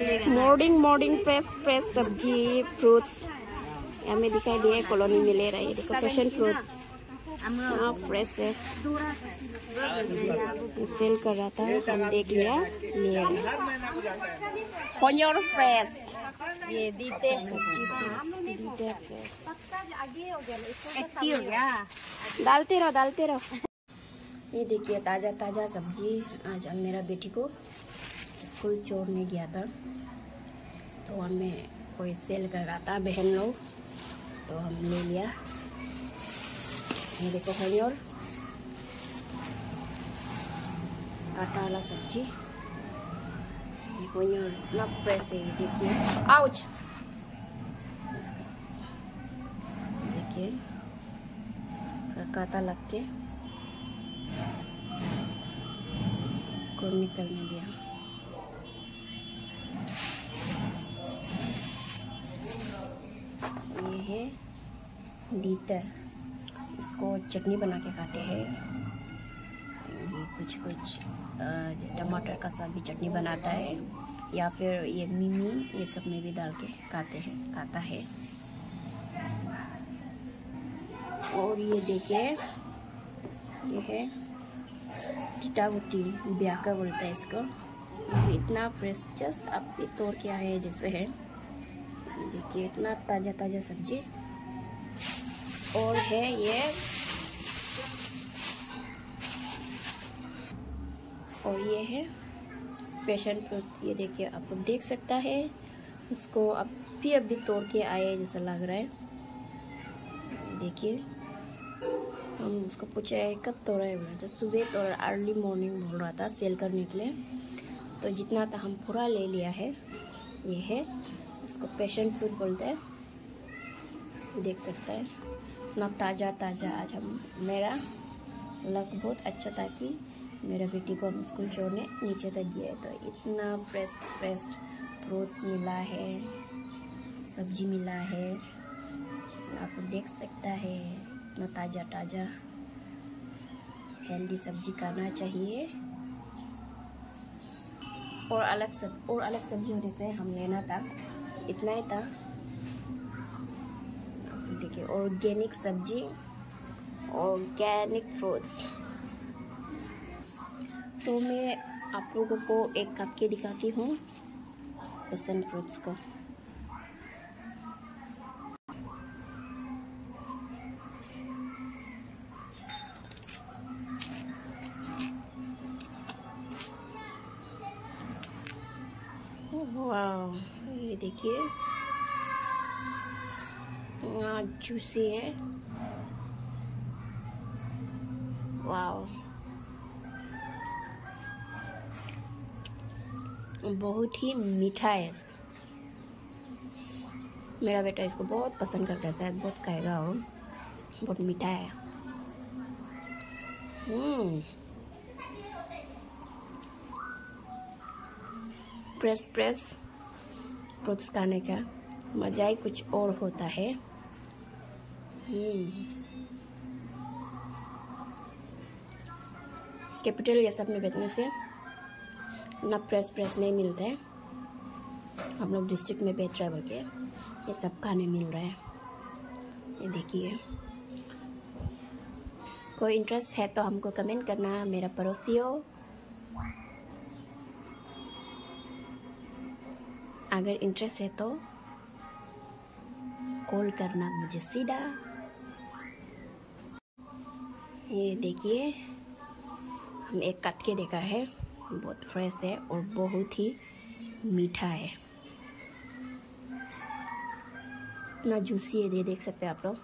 Morning morning fresh fresh सब्ज़ी fruits हमें दिखाई दिए कॉलोनी में ले रही है। देखो पैशन फ्रूट्स हाँ फ्रेश है। सेल कर रहा था हम देख लिया ले रहे फ्रेश ये दीते दीते फ्रेश डालते रहो डालते रहो। ये देखिए ताज़ा ताज़ा सब्ज़ी। आज हम मेरा बेटी को स्कूल छोड़ने गया था। तो हमें कोई सेल कर रहा था बहन लोग। तो हम ले लिया। ये देखो हरी और। काटा वाला सब्ज़ी। ये और इतना फ्रेश है, देखिए। आउच! देखिए। काटा लग के। को निकलने दिया ये है दीता इसको चटनी बना के खाते हैं। ये कुछ कुछ टमाटर का साथ भी चटनी बनाता है, या फिर ये मिमी, ये सब में भी डाल के खाते हैं, खाता है। और ये देखिए, ये है टिटागुटी ब्याका बोलता है इसको। इतना फ्रेश जस्ट आप तोड़ के आए जैसे है। देखिए, इतना ताज़ा ताज़ा सब्ज़ी। और है ये। और ये है पैशन फ्रूट ये देखिए, आप लोग देख सकता है। इसको अभी अभी तोड़ के आए जैसा लग रहा है। देखिए, हम उसको पूछा है कब तोड़ा है? बोला था, सुबह तोड़ा अर्ली मॉर्निंग बोल रहा था सेल करने के लिए। तो जितना था, हम पूरा ले लिया है। ये है, इसको पैशन फ्रूट बोलते हैं। देख सकता है। इतना ताज़ा ताज़ा आज हम, मेरा लक बहुत अच्छा था कि मेरा बेटी को हम स्कूल छोड़ने नीचे तक है। तो इतना फ्रेश फ्रेश फ्रूट्स मिला है, सब्ज़ी मिला है, आप देख सकता है, इतना ताज़ा ताज़ा हेल्दी सब्ज़ी खाना चाहिए। और अलग सब, और अलग सब्ज़ी होने से हम लेना था, इतना ही था। देखिए ऑर्गेनिक सब्ज़ी ऑर्गेनिक फ्रूट्स तो मैं आप लोगों को एक कप के दिखाती हूँ पैसन फ्रूट्स को। वाह ये देखिए। यहाँ जूसी है। वाह बहुत ही मीठा है मेरा बेटा इसको बहुत पसंद करता है, शायद बहुत खाएगा वो। बहुत मीठा है। प्रेस प्रेस खाने का मज़ा ही कुछ और होता है। कैपिटल ये सब में बैठने से ना प्रेस प्रेस नहीं मिलता है। हम लोग डिस्ट्रिक्ट में बैठ रहे बोल के, ये सब खाने मिल रहा है। ये देखिए। कोई इंटरेस्ट है तो हमको कमेंट करना, मेरा पड़ोसी हो। अगर इंटरेस्ट है तो कॉल करना मुझे सीधा। ये देखिए, हम एक काट के देखा है। बहुत फ्रेश है और बहुत ही मीठा है। इतना जूसी है, ये देख सकते हैं आप लोग।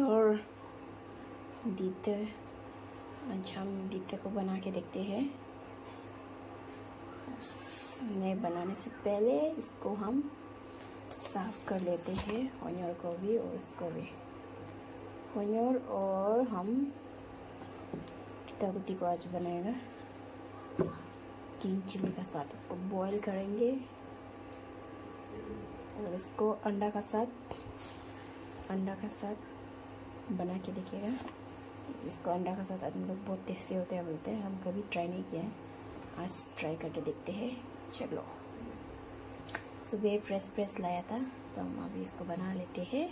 और दीते आज हम दीते को बना के देखते हैं। में बनाने से पहले इसको हम साफ़ कर लेते हैं, हन्यर को भी और इसको भी। हन्यर और हम तिता को आज बनाएगा। किंग चिली का साथ इसको बॉईल करेंगे। और इसको अंडा का साथ, अंडा का साथ बना के देखिएगा। इसको अंडा के साथ आदमी लोग बहुत टेस्टी होते हैं, बोलते हैं। हम कभी ट्राई नहीं किया है। आज ट्राई करके देखते हैं। चलो। सुबह फ्रेश फ्रेश लाया था तो हम अभी इसको बना लेते हैं।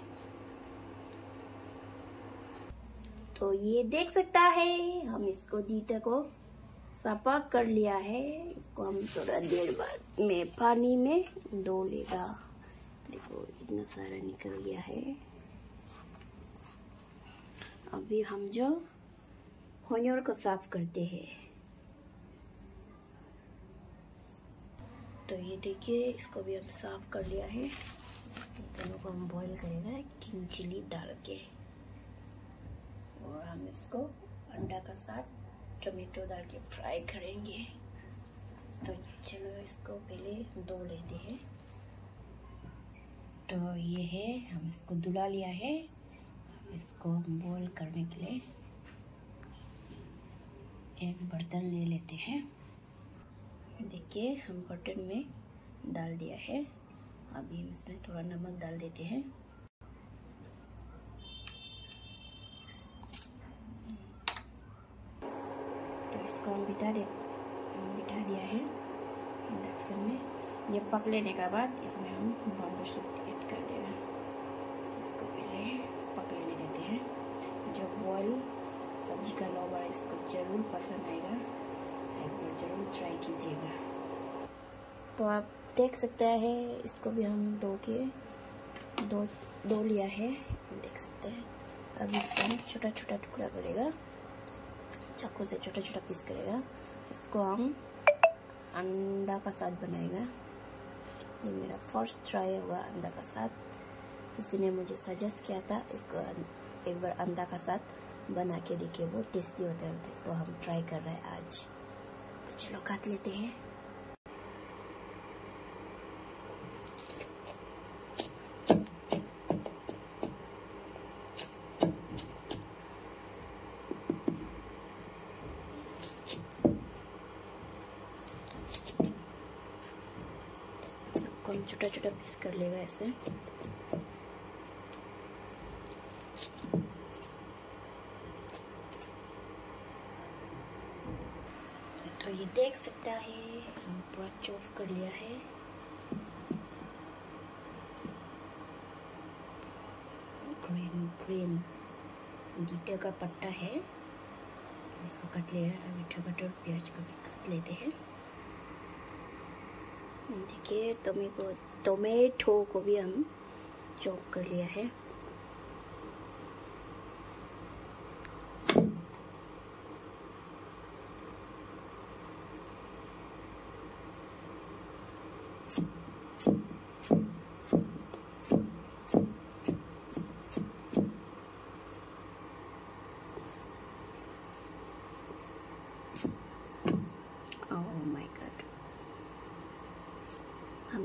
तो ये देख सकता है, हम इसको दीते को सफ़ा कर लिया है। इसको हम थोड़ा देर बाद में पानी में धो लेगा देखो, इतना सारा निकल गया है। अभी हम जो होनियर को साफ़ करते हैं। तो ये देखिए, इसको भी हम साफ़ कर लिया है। दोनों को हम बॉईल करेगा किंग चिली डाल के। और हम इसको अंडा का साथ टोमेटो डाल के फ्राई करेंगे। तो चलो इसको पहले धो लेते हैं। तो ये है, हम इसको धुला लिया है। इसको बॉईल करने के लिए एक बर्तन ले लेते हैं। देखिए, हम बटन में डाल दिया है। अभी हम इसमें थोड़ा नमक डाल देते हैं। तो इसको हम बिठा दे बिठा दिया है। इंडक्शन में। ये पक लेने के बाद इसमें हम बम्बू शूट ऐड कर देगा इसको पहले पक लेने देते हैं जो बॉयल सब्ज़ी का लोबर इसको ज़रूर पसंद आएगा एक बार ज़रूर ट्राई कीजिएगा। तो आप देख सकते हैं, इसको भी हम दो के, दो दो लिया है, देख सकते हैं। अब इसका हम छोटा छोटा टुकड़ा करेगा, चाकू से छोटा छोटा पीस करेगा। इसको हम अंडा का साथ बनाएगा। ये मेरा फ़र्स्ट ट्राई होगा अंडा का साथ। किसी ने मुझे सजेस्ट किया था, इसको एक बार अंडा का साथ बना के देखिए, बहुत टेस्टी होते हैं। तो हम ट्राई कर रहे हैं आज। चलो काट लेते हैं। छोटा छोटा पीस कर लेगा ऐसे। तो ये देख सकता है, हम पूरा चॉप कर लिया है। ग्रीन ग्रीन गीटे का पट्टा है। इसको कट लिया है अभी टमाटर प्याज को भी कट लेते हैं। देखिए, टोमेटो टोमेटो को भी हम चॉप कर लिया है।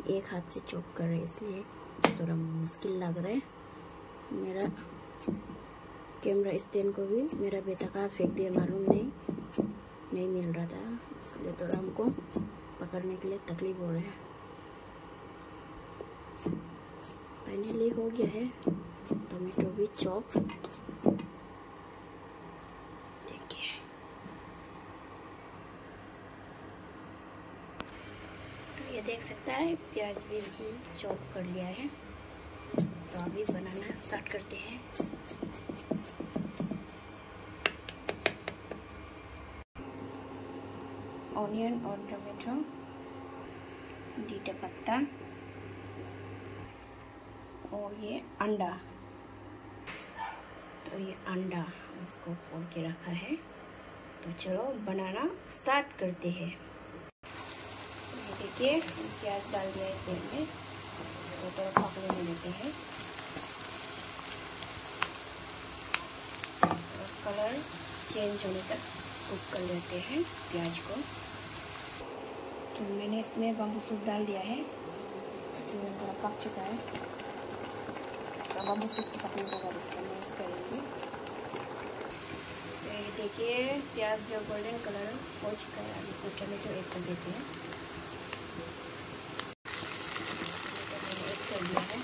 एक हाथ से चॉप कर रहे हैं, इसलिए थोड़ा मुश्किल लग रहा है। मेरा कैमरा स्टैंड को भी, मेरा बेटा का फेंक दिया मालूम नहीं नहीं मिल रहा था, इसलिए थोड़ा हमको पकड़ने के लिए तकलीफ़ हो रहा है। फाइनली हो गया है टोमेटो भी चॉप देखिए तो ये देख सकता है, प्याज भी चॉप कर लिया है। तो अभी बनाना स्टार्ट करते हैं। ऑनियन और टोमेटो, डीटा पत्ता और ये अंडा। तो ये अंडा इसको फोड़ के रखा है। तो चलो बनाना स्टार्ट करते हैं। देखिए प्याज डाल दिया है तेल में। तो थोड़ा पकने में देते हैं। और कलर चेंज होने तक कुक कर लेते हैं प्याज को। तो मैंने इसमें बम्बू सूप डाल दिया है। तो थोड़ा पक चुका है। तो बम्बू सूप की पकने के बाद इसका मिक्स करेंगे। तो देखिए, प्याज जो गोल्डन कलर हो चुका है, अब इसमें टमाटो ऐड कर देते हैं टमाटो मैंने ऐड कर दिया है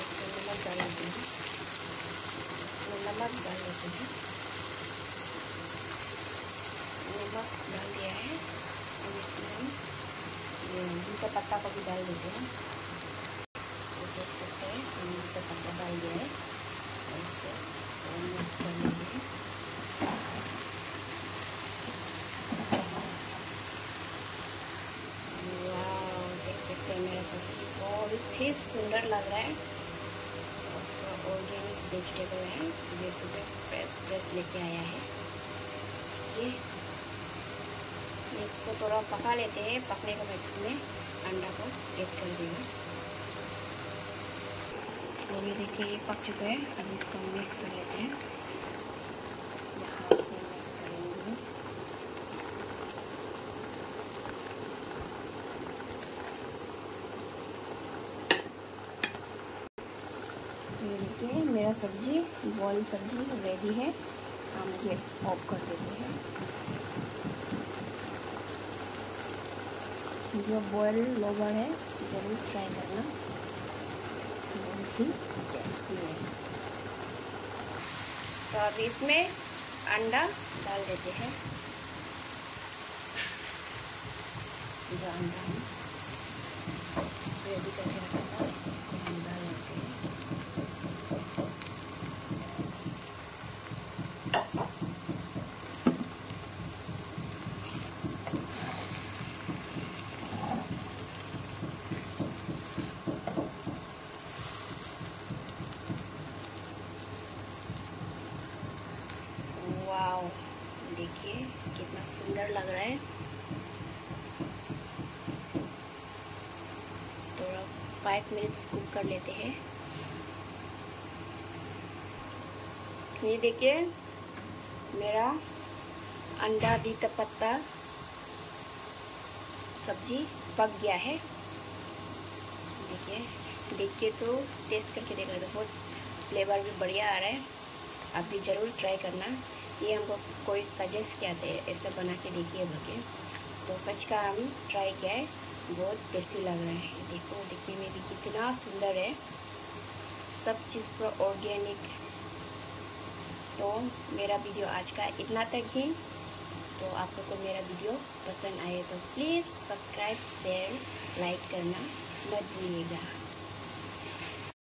इसमें नमक डाल नमक डाल देते हैं नमक डाल दिया है और इसमें हम ये का पत्ता को भी डाल देते हैं देख सकते हैं का पत्ता डाल दिया है और इसको मिक्स कर लेंगे बहुत ही सुंदर लग रहा है वेजिटेबल है। सुबह सुबह फ्रेश फ्रेश लेके आया है। ये इसको थोड़ा पका लेते हैं। पकने के बाद इसमें अंडा को एड कर देंगे तो ये देखिए, ये पक चुका है। अब इसको मिक्स कर लेते हैं ये देखिए मेरा सब्ज़ी बॉयल सब्ज़ी रेडी है। हम गैस ऑफ़ कर देते हैं। जो बॉयल लोवर है ज़रूर ट्राई करना। बहुत ही टेस्टी है। तो अब इसमें अंडा डाल देते हैं। जो अंडा हम रेडी करके रखा था उसको हम डाल देते हैं वाओ देखिए कितना सुंदर लग रहा है थोड़ा फाइव मिनट्स कुक कर लेते हैं। ये देखिए, मेरा अंडा दी पत्ता सब्ज़ी पक गया है। देखिए देख के तो टेस्ट करके देख रहे तो बहुत फ्लेवर भी बढ़िया आ रहा है। आप भी ज़रूर ट्राई करना। ये हमको कोई सजेस्ट किया थे, ऐसा बना के देखिए बोल तो सच का हम ट्राई किया है। बहुत टेस्टी लग रहा है। देखो, देखने में भी कितना सुंदर है। सब चीज़ पूरा ऑर्गेनिक तो मेरा वीडियो आज का इतना तक ही। तो आप लोग को मेरा वीडियो पसंद आए तो प्लीज़ सब्सक्राइब शेयर लाइक करना मत भूलिएगा।